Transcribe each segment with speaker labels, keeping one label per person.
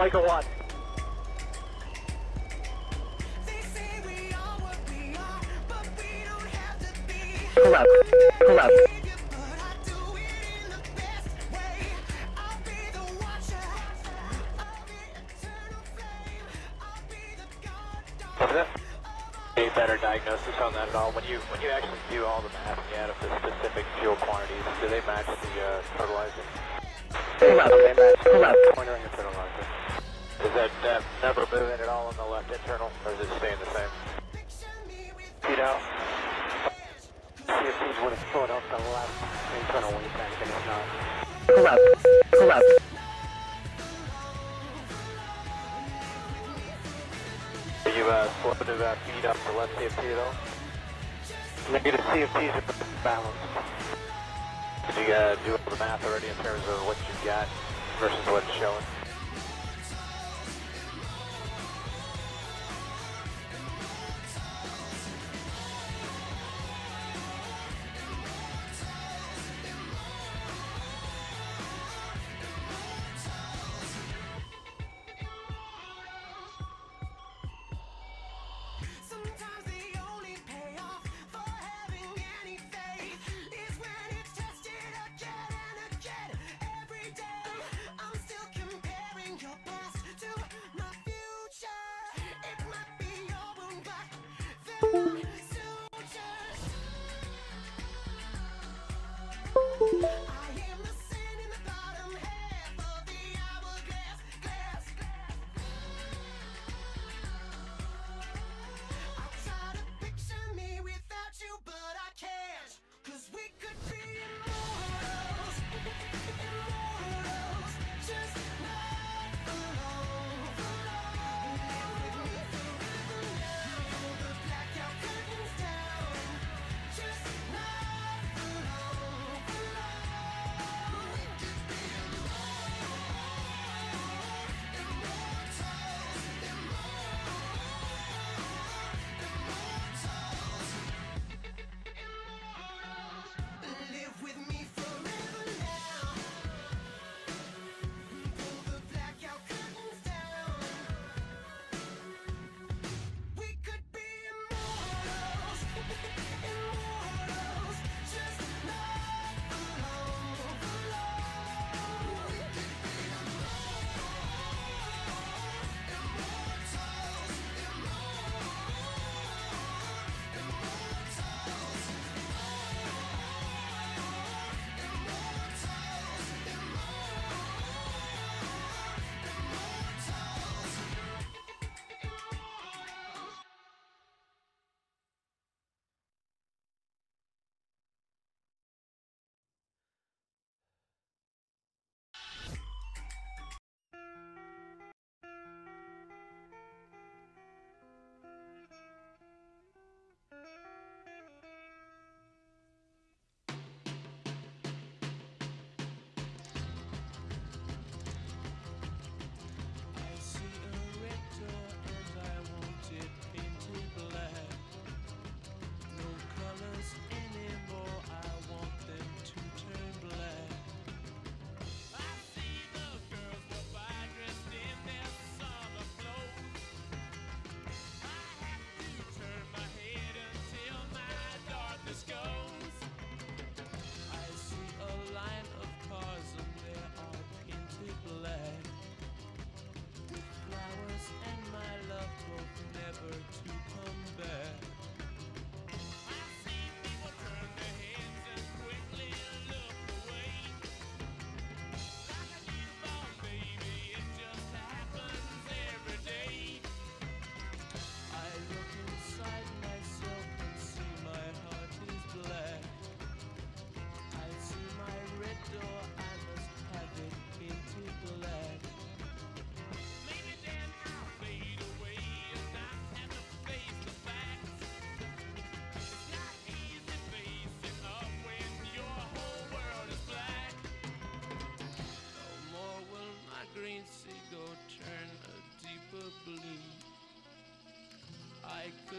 Speaker 1: Michael 1. Collab. Collab.
Speaker 2: A better diagnosis on that at all? When you when you actually do all the math and you add up the specific fuel quantities, do they match the uh,
Speaker 1: totalizer?
Speaker 2: They match
Speaker 1: Collab.
Speaker 2: the pointer and the totalizer. Is that uh, number moving at all on the left internal, or is it staying the same? Feet out. CFC's when it's pulling off the left internal wing tank and it's not.
Speaker 1: Collab. Collab.
Speaker 2: Are you uh, slipping to uh, feed up the left CFT at all? Negative CFTs are balanced. Did you uh, do all the math already in terms of what you got versus what it's showing?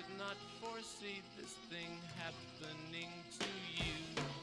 Speaker 3: Could not
Speaker 4: foresee this thing happening to you.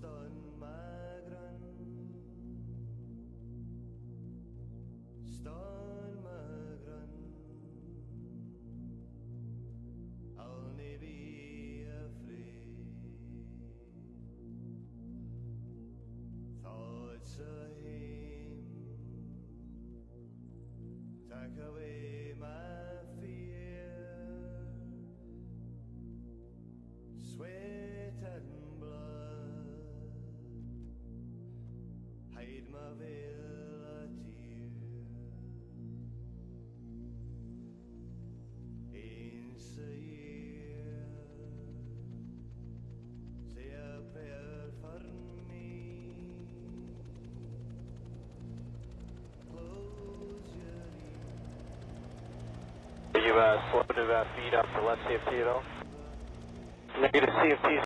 Speaker 5: Ground, stand my ground. I'll ne be afraid. Thoughts of him take away
Speaker 2: uh, slowed to uh, feed up for left CFT all? Negative CFT